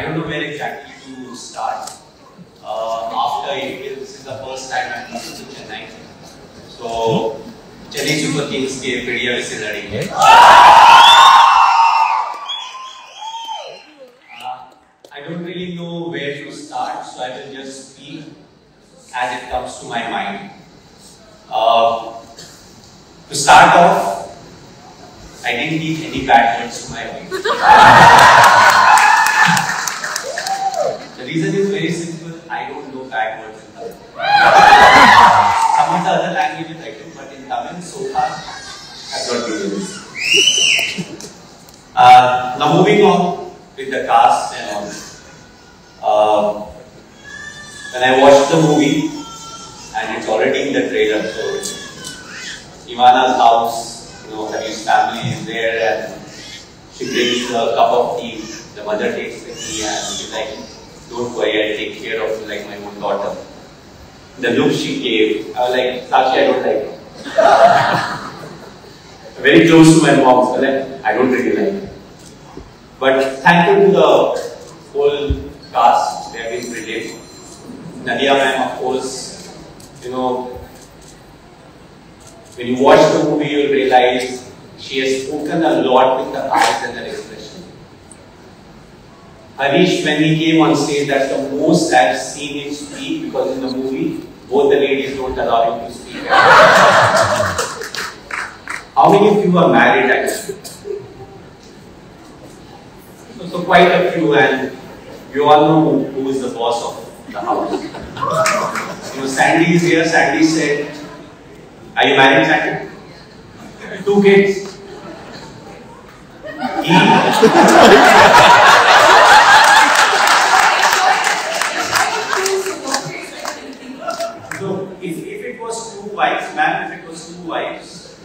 I don't know where exactly to start. Uh, after APL, this is the first time I'm coming to Chennai. So, Chennai Super Kings के बढ़िया से लड़ेंगे. Uh, I don't really know where to start, so I will just speak as it comes to my mind. Uh, to start off, I didn't need any bad words to my wife. when I watched the movie, and it's already in the trailer, so Ivana's house, you know, Hari's family is there and she brings a cup of tea. The mother takes the tea and she's like, don't worry, I'll take care of like my own daughter. The look she gave, I was like, Sakshi, I don't like it. Very close to my mom, so like, I don't really like it. But thank you to the whole cast, they have been brilliant. Nadhiya ma'am, of course, you know, when you watch the movie, you'll realize she has spoken a lot with her eyes and her expression. Harish, when he came on stage, that's the most I've seen him speak because in the movie, both the ladies don't allow him to speak. How many of you are married actually? So, so quite a few, and you all know who is the boss of the house. Know, Sandy is here. Sandy said, Are you married, Sandy? Two kids. He. So, if, if it was two wives, ma'am, if it was two wives,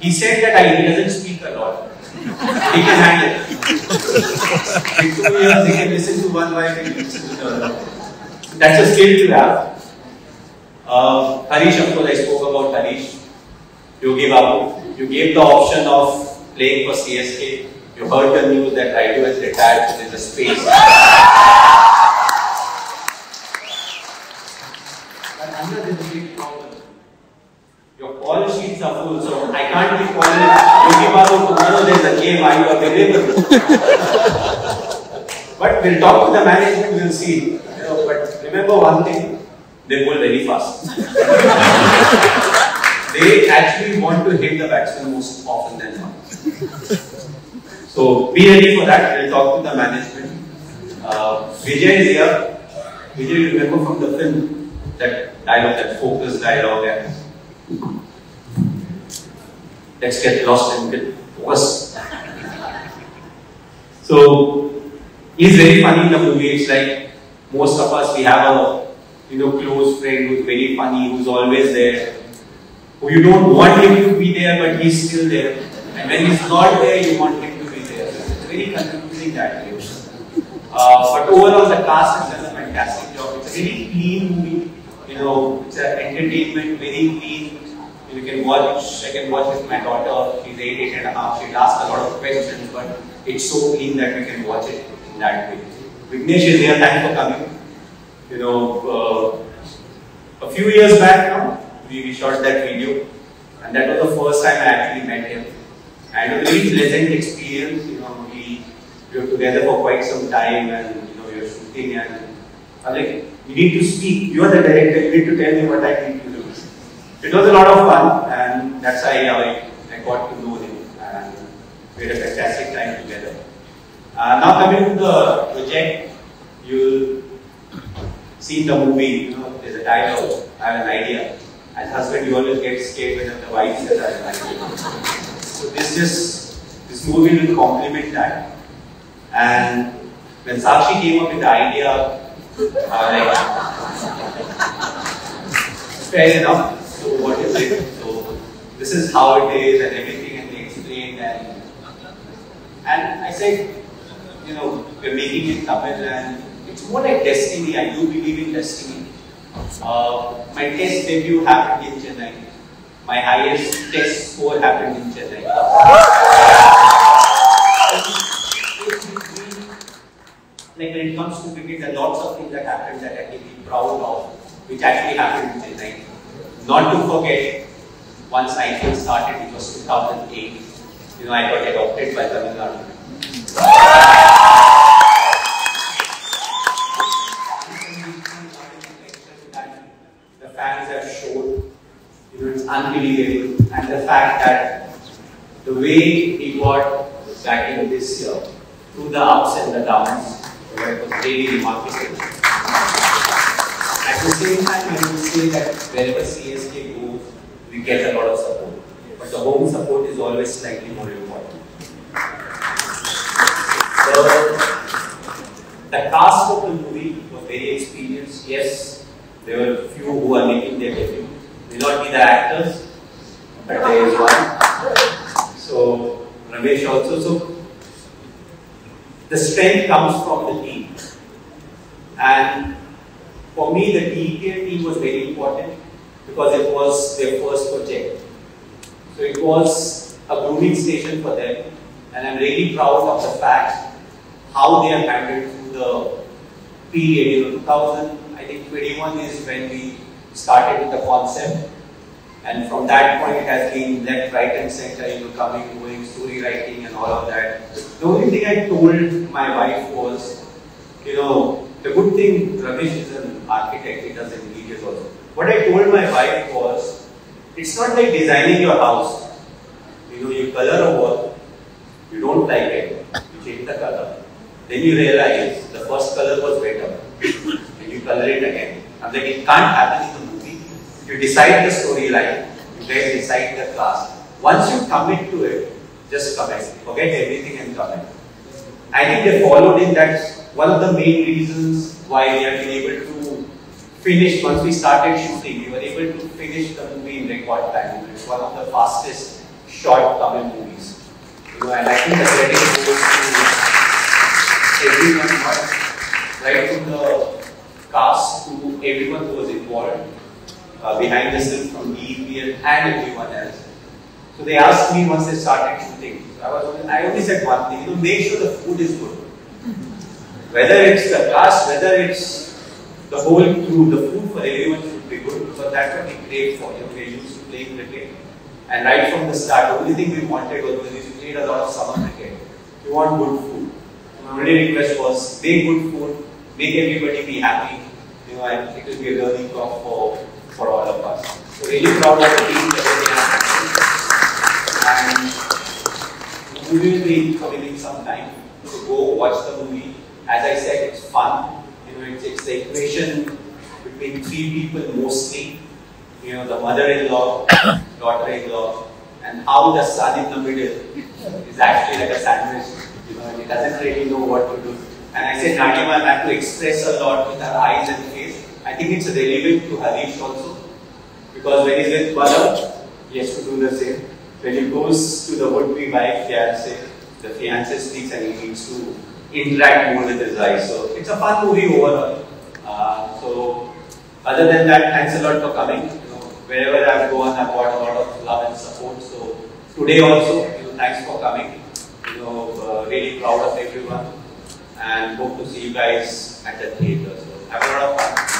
he said that I, he doesn't speak a lot. He can handle it. In two years, he can listen to one wife and listen to the other. That's a skill to have. Uh, Harish, of course, I spoke about Harish. Yogi Babu, you gave the option of playing for CSK. You heard the news that Rayudu has retired, so there's a space. But there's a big problem. Your call sheets are full, so I can't be calling Yogi Babu tomorrow. There's a game. Are you available? but we'll talk to the management. We'll see. You know, but remember one thing: they bowl very fast. they actually want to hit the batsman most often than not. So be ready for that. We'll talk to the management. Uh, Vijay is here. Vijay, you remember from the film that dialogue, that focus dialogue, and let's get lost and get focused. So he's very funny in the movie. It's like most of us we have a you know close friend who's very funny, who's always there, who you don't want him to be there, but he's still there. And when he's not there, you want him to be there. It's very confusing that way. Uh, but overall, the cast has done a fantastic job. It's a very clean movie. You know, it's an entertainment, very clean. You can watch, I can watch with my daughter. She's eight, eight and a half. She'll ask a lot of questions, but it's so clean that we can watch it in that way. Vignesh is here. Thanks for coming. You know, uh, a few years back now, we, we shot that video, and that was the first time I actually met him. And a very pleasant experience. You know, we, we were together for quite some time, and you know, we were shooting, and I was like, you need to speak. You are the director. You need to tell me what I need to do. It was a lot of fun, and that's how I, I got to know him, and we had a fantastic time together. Uh, now coming to the project, you'll see the movie, you know, there's a title, I have an idea. As husband, you always get scared when the wife says I have an idea. So this just, this movie will complement that. And when Sakshi came up with the idea, I was like, fair enough. So what is it? So this is how it is and everything and they explained and and I said, you know, we're making it happen, and it's more like destiny. I do believe in destiny. Uh, my test debut happened in Chennai. My highest test score happened in Chennai. like when it comes to cricket, there are lots of things that happened that I can be proud of, which actually happened in Chennai. Not to forget, once IPL started, it was 2008. You know, I got adopted by Tamil Nadu. Fans have shown, you know, it's unbelievable. And the fact that the way he got back in this year, through the ups and the downs, was really remarkable. At the same time, I would say that wherever CSK goes, we get a lot of support. But the home support is always slightly more important. So, the cast of the movie was very experienced. Yes, there were few who are making their debut. May not be the actors, but there is one. So, Ramesh also. So, the strength comes from the team. And for me, the DEPL team was very important because it was their first project. So it was a grooming station for them, and I'm really proud of the fact how they have handled through the period. You know, 2000, I think 21 is when we started with the concept, and from that point it has been left, right, and center. You know, coming, going, story writing, and all of that. The only thing I told my wife was, you know, the good thing, Ramesh is an architect, he does interiors also. What I told my wife was, it's not like designing your house. You know, you color a wall, you don't like it, you change the color. Then you realize the first color was better, color it again. I'm like, it can't happen in the movie. You decide the storyline, you guys decide the class. Once you commit to it, just commit. Forget everything and commit. I think they followed in that one of the main reasons why we have been able to finish once we started shooting, we were able to finish the movie in record time. It's one of the fastest short Tamil movies. You know, and I think the credit goes to everyone, right from the cast to everyone who was involved uh, behind the scenes from DEPL and everyone else. So they asked me once they started shooting. So I was only, I only said one thing, you know, make sure the food is good. Whether it's the cast, whether it's the whole crew, the food for everyone should be good because that's what we crave for. You we're used to playing cricket. And right from the start, the only thing we wanted was when we played a lot of summer cricket. We want good food. My only request was make good food, make everybody be happy. Know, and it will be a learning curve for, for all of us. So really proud of the team that they have. And we will be coming in some time to go watch the movie. As I said, it's fun. You know, it's, it's the equation between three people mostly. You know, the mother-in-law, daughter-in-law, and how the son in the middle is actually like a sandwich. You know, and he doesn't really know what to do. And I said, Nadima had to express a lot with her eyes and think it's relevant to Harish also. Because when he's with mother, he has to do the same. When he goes to the would-be wife, fiance, the fiance speaks and he needs to interact more with his eyes. So it's a fun movie overall. Uh, so other than that, thanks a lot for coming. You know, wherever I've gone, I've got a lot of love and support. So today also, you know, thanks for coming. You know, uh, really proud of everyone, and hope to see you guys at the theater. So have a lot of fun.